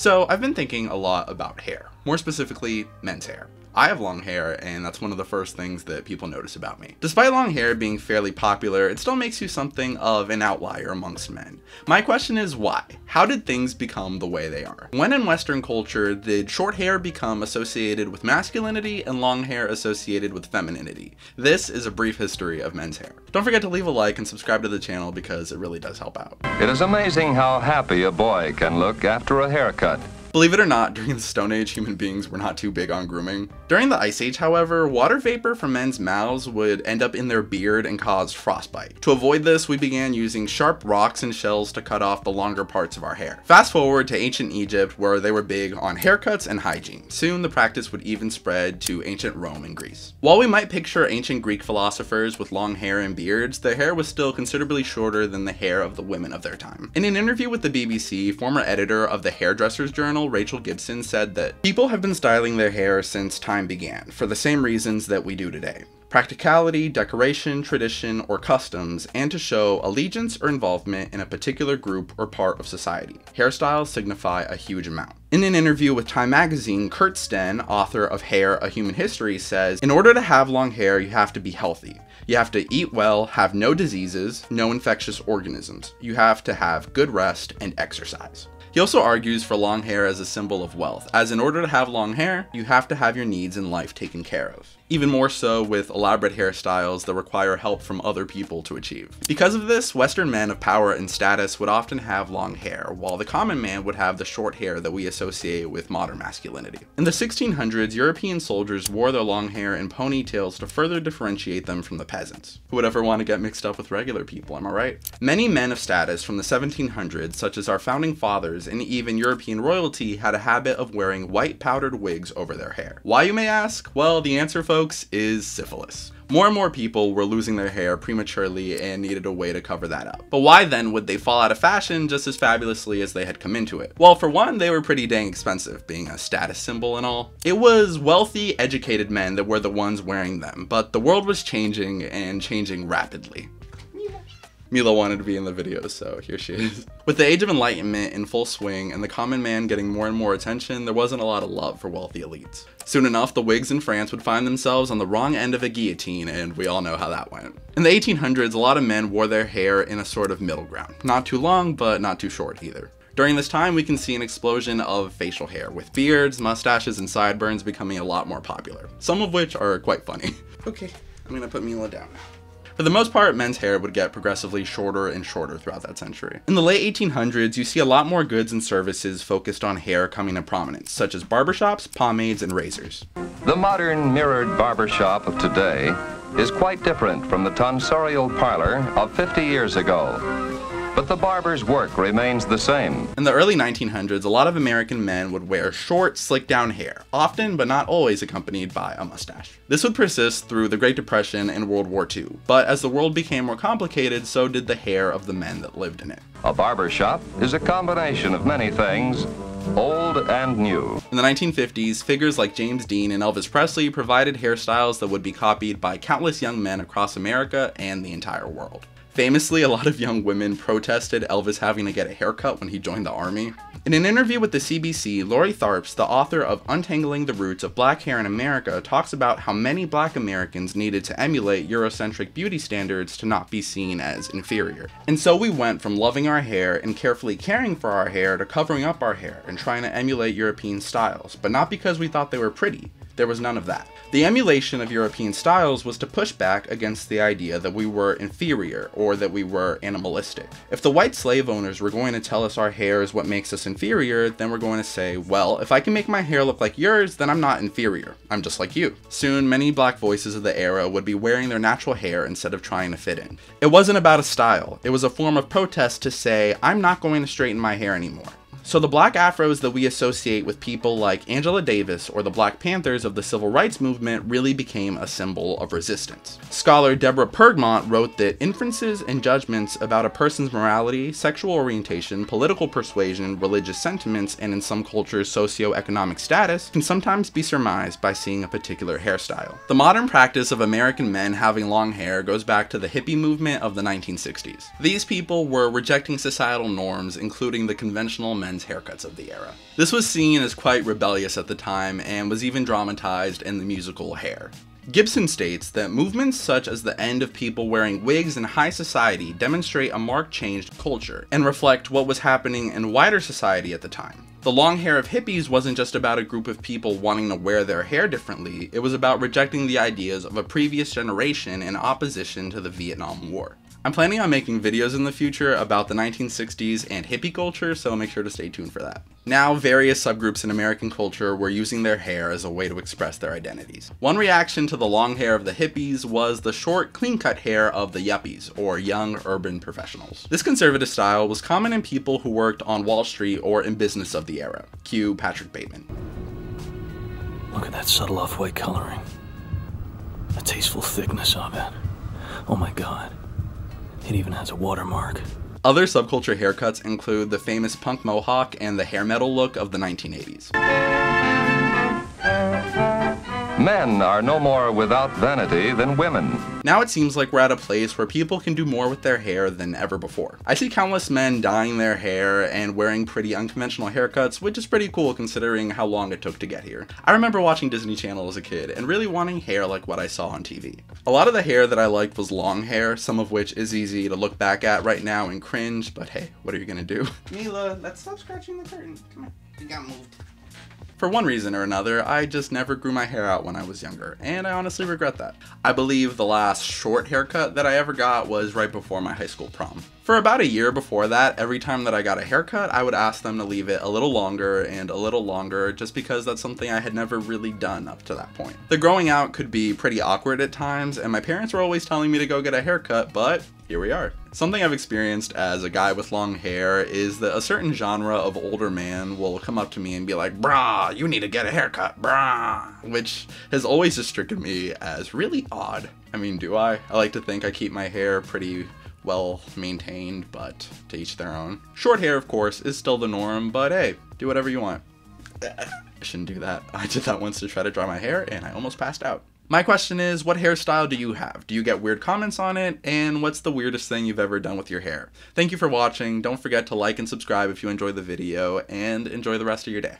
So I've been thinking a lot about hair, more specifically men's hair. I have long hair, and that's one of the first things that people notice about me. Despite long hair being fairly popular, it still makes you something of an outlier amongst men. My question is why? How did things become the way they are? When in Western culture did short hair become associated with masculinity and long hair associated with femininity? This is a brief history of men's hair. Don't forget to leave a like and subscribe to the channel because it really does help out. It is amazing how happy a boy can look after a haircut. Believe it or not, during the Stone Age, human beings were not too big on grooming. During the Ice Age, however, water vapor from men's mouths would end up in their beard and cause frostbite. To avoid this, we began using sharp rocks and shells to cut off the longer parts of our hair. Fast forward to ancient Egypt, where they were big on haircuts and hygiene. Soon, the practice would even spread to ancient Rome and Greece. While we might picture ancient Greek philosophers with long hair and beards, their hair was still considerably shorter than the hair of the women of their time. In an interview with the BBC, former editor of the Hairdresser's Journal, Rachel Gibson, said that people have been styling their hair since time began, for the same reasons that we do today practicality, decoration, tradition, or customs, and to show allegiance or involvement in a particular group or part of society. Hairstyles signify a huge amount. In an interview with Time magazine, Kurt Stenn, author of Hair, A Human History, says, In order to have long hair, you have to be healthy. You have to eat well, have no diseases, no infectious organisms. You have to have good rest and exercise. He also argues for long hair as a symbol of wealth, as in order to have long hair, you have to have your needs in life taken care of even more so with elaborate hairstyles that require help from other people to achieve. Because of this, Western men of power and status would often have long hair, while the common man would have the short hair that we associate with modern masculinity. In the 1600s, European soldiers wore their long hair in ponytails to further differentiate them from the peasants. Who would ever want to get mixed up with regular people, am I right? Many men of status from the 1700s, such as our founding fathers and even European royalty, had a habit of wearing white powdered wigs over their hair. Why, you may ask? Well, the answer, folks, folks, is syphilis. More and more people were losing their hair prematurely and needed a way to cover that up. But why then would they fall out of fashion just as fabulously as they had come into it? Well, for one, they were pretty dang expensive, being a status symbol and all. It was wealthy, educated men that were the ones wearing them, but the world was changing and changing rapidly. Mila wanted to be in the video, so here she is. With the age of enlightenment in full swing and the common man getting more and more attention, there wasn't a lot of love for wealthy elites. Soon enough, the wigs in France would find themselves on the wrong end of a guillotine, and we all know how that went. In the 1800s, a lot of men wore their hair in a sort of middle ground. Not too long, but not too short either. During this time, we can see an explosion of facial hair, with beards, mustaches, and sideburns becoming a lot more popular, some of which are quite funny. Okay, I'm gonna put Mila down now. For the most part, men's hair would get progressively shorter and shorter throughout that century. In the late 1800s, you see a lot more goods and services focused on hair coming to prominence, such as barbershops, pomades, and razors. The modern mirrored barbershop of today is quite different from the tonsorial parlor of 50 years ago but the barber's work remains the same. In the early 1900s, a lot of American men would wear short, slick down hair, often but not always accompanied by a mustache. This would persist through the Great Depression and World War II, but as the world became more complicated, so did the hair of the men that lived in it. A barber shop is a combination of many things, old and new. In the 1950s, figures like James Dean and Elvis Presley provided hairstyles that would be copied by countless young men across America and the entire world. Famously, a lot of young women protested Elvis having to get a haircut when he joined the army. In an interview with the CBC, Lori Tharps, the author of Untangling the Roots of Black Hair in America, talks about how many black Americans needed to emulate Eurocentric beauty standards to not be seen as inferior. And so we went from loving our hair and carefully caring for our hair to covering up our hair and trying to emulate European styles, but not because we thought they were pretty, there was none of that. The emulation of European styles was to push back against the idea that we were inferior or that we were animalistic. If the white slave owners were going to tell us our hair is what makes us inferior, then we're going to say, well, if I can make my hair look like yours, then I'm not inferior. I'm just like you. Soon, many black voices of the era would be wearing their natural hair instead of trying to fit in. It wasn't about a style, it was a form of protest to say, I'm not going to straighten my hair anymore. So the black afros that we associate with people like Angela Davis or the Black Panthers of the civil rights movement really became a symbol of resistance. Scholar Deborah Pergament wrote that inferences and judgments about a person's morality, sexual orientation, political persuasion, religious sentiments, and in some cultures socioeconomic status can sometimes be surmised by seeing a particular hairstyle. The modern practice of American men having long hair goes back to the hippie movement of the 1960s. These people were rejecting societal norms, including the conventional men men's haircuts of the era. This was seen as quite rebellious at the time and was even dramatized in the musical Hair. Gibson states that movements such as the end of people wearing wigs in high society demonstrate a marked change to culture and reflect what was happening in wider society at the time. The long hair of hippies wasn't just about a group of people wanting to wear their hair differently, it was about rejecting the ideas of a previous generation in opposition to the Vietnam War. I'm planning on making videos in the future about the 1960s and hippie culture, so make sure to stay tuned for that. Now, various subgroups in American culture were using their hair as a way to express their identities. One reaction to the long hair of the hippies was the short, clean-cut hair of the yuppies, or young urban professionals. This conservative style was common in people who worked on Wall Street or in business of the era. Cue Patrick Bateman. Look at that subtle off-white coloring. The tasteful thickness of it. Oh my god. It even has a watermark. Other subculture haircuts include the famous punk mohawk and the hair metal look of the 1980s. Men are no more without vanity than women. Now it seems like we're at a place where people can do more with their hair than ever before. I see countless men dyeing their hair and wearing pretty unconventional haircuts, which is pretty cool considering how long it took to get here. I remember watching Disney Channel as a kid and really wanting hair like what I saw on TV. A lot of the hair that I liked was long hair, some of which is easy to look back at right now and cringe, but hey, what are you gonna do? Mila, let's stop scratching the curtain. Come on, you got moved. For one reason or another, I just never grew my hair out when I was younger, and I honestly regret that. I believe the last short haircut that I ever got was right before my high school prom. For about a year before that, every time that I got a haircut, I would ask them to leave it a little longer and a little longer just because that's something I had never really done up to that point. The growing out could be pretty awkward at times, and my parents were always telling me to go get a haircut, but here we are. Something I've experienced as a guy with long hair is that a certain genre of older man will come up to me and be like, brah, you need to get a haircut, brah, which has always just stricken me as really odd. I mean, do I? I like to think I keep my hair pretty well maintained, but to each their own. Short hair, of course, is still the norm, but hey, do whatever you want. I shouldn't do that. I did that once to try to dry my hair and I almost passed out. My question is, what hairstyle do you have? Do you get weird comments on it? And what's the weirdest thing you've ever done with your hair? Thank you for watching. Don't forget to like and subscribe if you enjoyed the video, and enjoy the rest of your day.